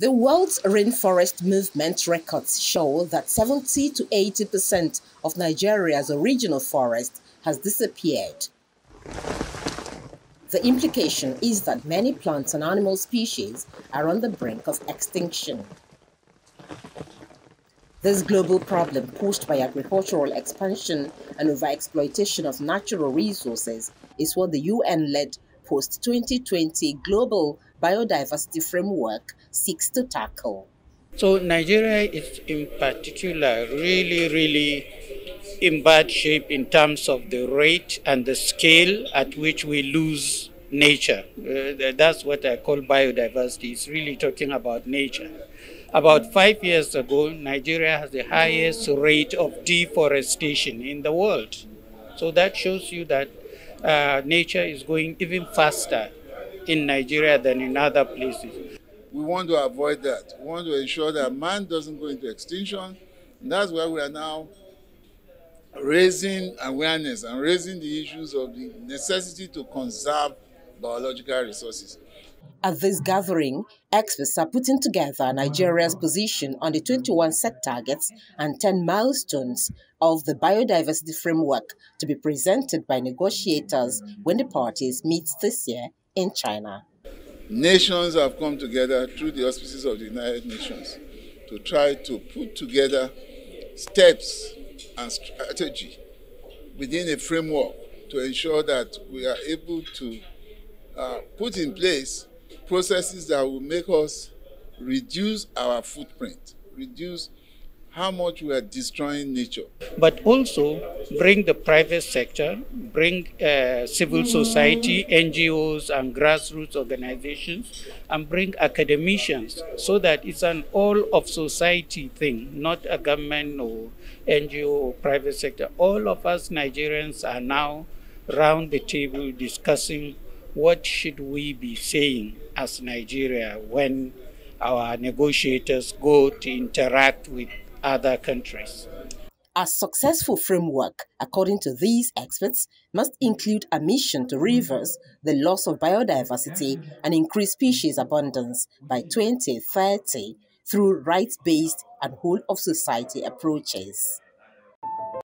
The world's rainforest movement records show that 70 to 80% of Nigeria's original forest has disappeared. The implication is that many plants and animal species are on the brink of extinction. This global problem posed by agricultural expansion and overexploitation of natural resources is what the UN-led post-2020 Global Biodiversity Framework seeks to tackle. So Nigeria is in particular really, really in bad shape in terms of the rate and the scale at which we lose nature. Uh, that's what I call biodiversity. It's really talking about nature. About five years ago, Nigeria has the highest rate of deforestation in the world. So that shows you that uh, nature is going even faster in Nigeria than in other places. We want to avoid that. We want to ensure that man doesn't go into extinction. And that's why we are now raising awareness and raising the issues of the necessity to conserve biological resources. At this gathering, experts are putting together Nigeria's position on the 21 set targets and 10 milestones of the biodiversity framework to be presented by negotiators when the parties meet this year in China. Nations have come together through the auspices of the United Nations to try to put together steps and strategy within a framework to ensure that we are able to uh, put in place processes that will make us reduce our footprint, reduce how much we are destroying nature. But also bring the private sector, bring uh, civil society, NGOs and grassroots organizations, and bring academicians so that it's an all of society thing, not a government or NGO or private sector. All of us Nigerians are now round the table discussing what should we be saying as Nigeria when our negotiators go to interact with other countries? A successful framework, according to these experts, must include a mission to reverse the loss of biodiversity and increase species abundance by 2030 through rights-based and whole-of-society approaches.